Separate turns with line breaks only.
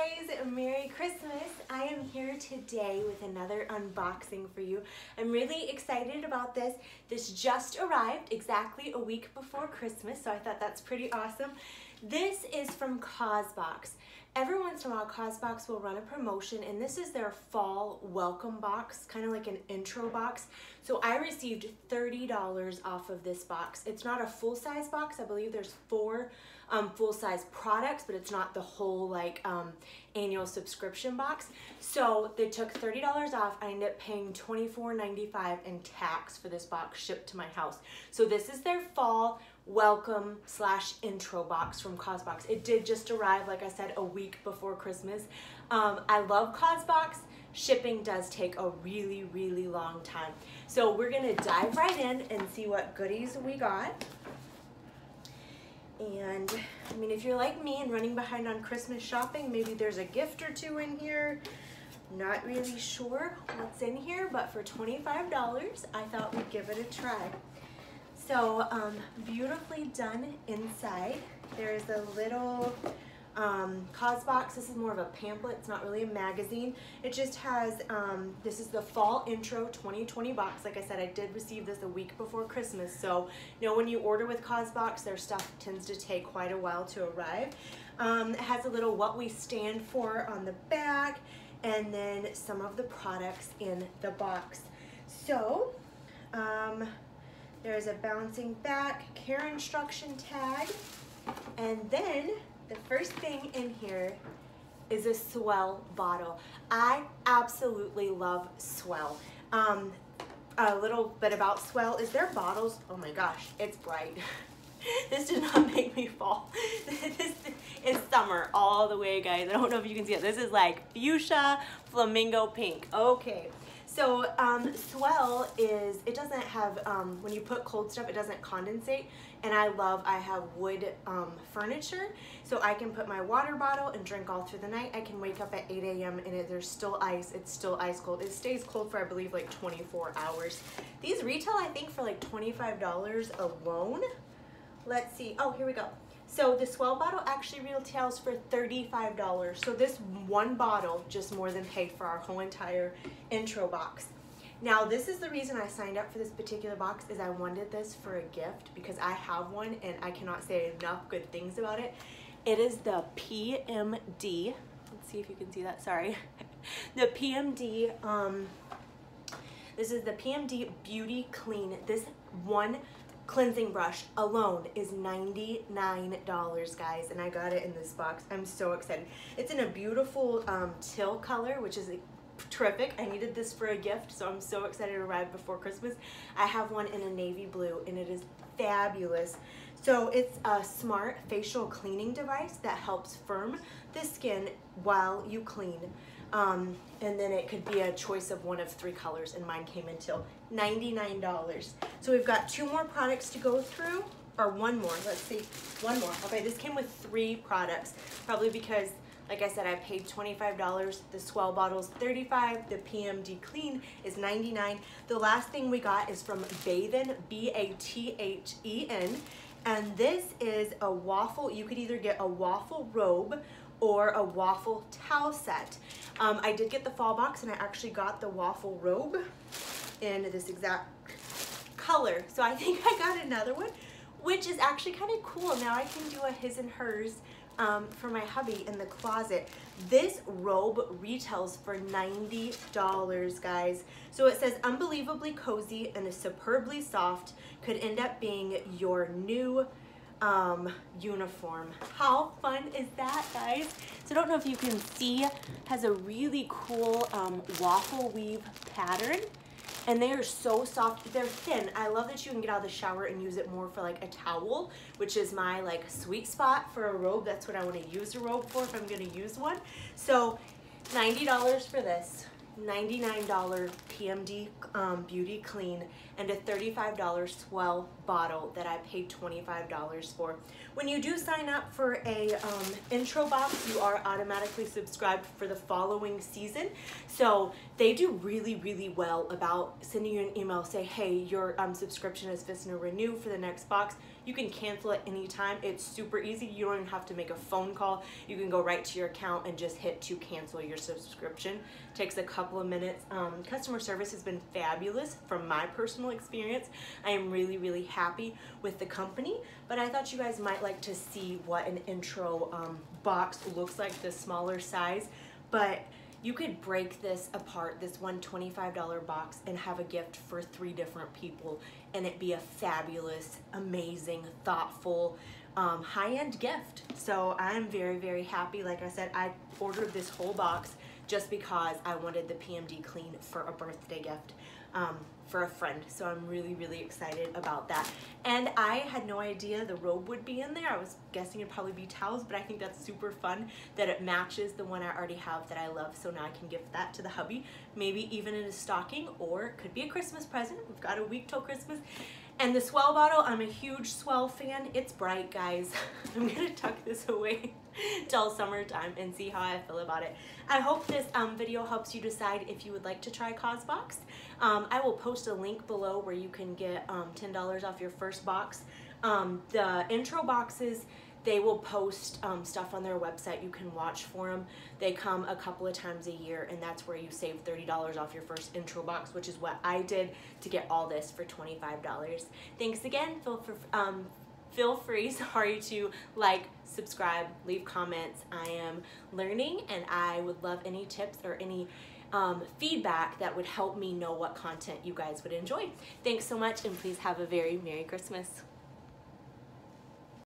guys, Merry Christmas. I am here today with another unboxing for you. I'm really excited about this. This just arrived exactly a week before Christmas, so I thought that's pretty awesome. This is from CauseBox. Every once in a while, CauseBox will run a promotion, and this is their fall welcome box, kind of like an intro box. So I received $30 off of this box. It's not a full-size box. I believe there's four um, full-size products, but it's not the whole like um, annual subscription box. So they took $30 off. I ended up paying $24.95 in tax for this box shipped to my house. So this is their fall welcome slash intro box from CauseBox. It did just arrive, like I said, a week before Christmas. Um, I love CauseBox. Shipping does take a really, really long time. So we're gonna dive right in and see what goodies we got. And I mean, if you're like me and running behind on Christmas shopping, maybe there's a gift or two in here. Not really sure what's in here, but for $25, I thought we'd give it a try. So um, beautifully done inside. There's a little um, CauseBox. This is more of a pamphlet. It's not really a magazine. It just has, um, this is the Fall Intro 2020 box. Like I said, I did receive this a week before Christmas. So, you know, when you order with CauseBox, their stuff tends to take quite a while to arrive. Um, it has a little what we stand for on the back and then some of the products in the box. So, um, there's a bouncing back care instruction tag. And then the first thing in here is a S'well bottle. I absolutely love S'well. Um, a little bit about S'well is their bottles, oh my gosh, it's bright. this did not make me fall. this is summer all the way, guys. I don't know if you can see it. This is like fuchsia flamingo pink. Okay, so um, S'well is, it doesn't have, um, when you put cold stuff, it doesn't condensate. And I love, I have wood um, furniture, so I can put my water bottle and drink all through the night. I can wake up at 8 a.m. and it, there's still ice. It's still ice cold. It stays cold for, I believe, like 24 hours. These retail, I think, for like $25 alone. Let's see. Oh, here we go. So the S'well bottle actually retails for $35. So this one bottle just more than paid for our whole entire intro box. Now this is the reason I signed up for this particular box is I wanted this for a gift because I have one and I cannot say enough good things about it. It is the PMD. Let's see if you can see that, sorry. the PMD, um, this is the PMD Beauty Clean. This one cleansing brush alone is $99 guys and I got it in this box. I'm so excited. It's in a beautiful um, teal color which is terrific. I needed this for a gift so I'm so excited to arrive before Christmas. I have one in a navy blue and it is fabulous. So it's a smart facial cleaning device that helps firm the skin while you clean um, and then it could be a choice of one of three colors, and mine came until $99. So we've got two more products to go through, or one more, let's see, one more. Okay, this came with three products, probably because like I said, I paid $25. The S'well bottle's 35 The PMD Clean is 99 The last thing we got is from Bathen, B-A-T-H-E-N. And this is a waffle. You could either get a waffle robe or a waffle towel set. Um, I did get the fall box and I actually got the waffle robe in this exact color. So I think I got another one, which is actually kind of cool. Now I can do a his and hers um, for my hubby in the closet. This robe retails for $90, guys. So it says unbelievably cozy and superbly soft, could end up being your new um, uniform. How fun is that, guys? So I don't know if you can see, has a really cool um, waffle weave pattern. And they are so soft, they're thin. I love that you can get out of the shower and use it more for like a towel, which is my like sweet spot for a robe. That's what I wanna use a robe for if I'm gonna use one. So $90 for this. $99 PMD um, Beauty Clean and a $35 S'well bottle that I paid $25 for. When you do sign up for a um, intro box, you are automatically subscribed for the following season. So they do really, really well about sending you an email, say, hey, your um, subscription is fixing to renew for the next box. You can cancel at any time. It's super easy. You don't even have to make a phone call. You can go right to your account and just hit to cancel your subscription. Takes a couple of minutes. Um, customer service has been fabulous from my personal experience. I am really, really happy with the company, but I thought you guys might like to see what an intro um, box looks like, the smaller size. But you could break this apart, this one $25 box, and have a gift for three different people, and it be a fabulous, amazing, thoughtful, um, high-end gift. So I'm very, very happy. Like I said, I ordered this whole box just because I wanted the PMD Clean for a birthday gift um, for a friend. So I'm really, really excited about that. And I had no idea the robe would be in there. I was guessing it'd probably be towels, but I think that's super fun that it matches the one I already have that I love. So now I can gift that to the hubby, maybe even in a stocking or it could be a Christmas present. We've got a week till Christmas. And the S'well bottle, I'm a huge S'well fan. It's bright, guys. I'm gonna tuck this away till summertime and see how I feel about it. I hope this um, video helps you decide if you would like to try CauseBox. Um, I will post a link below where you can get um, $10 off your first box. Um, the intro boxes, they will post um, stuff on their website you can watch for them. They come a couple of times a year and that's where you save $30 off your first intro box, which is what I did to get all this for $25. Thanks again. Feel, for, um, feel free, sorry, to like, subscribe, leave comments. I am learning and I would love any tips or any um, feedback that would help me know what content you guys would enjoy. Thanks so much and please have a very Merry Christmas.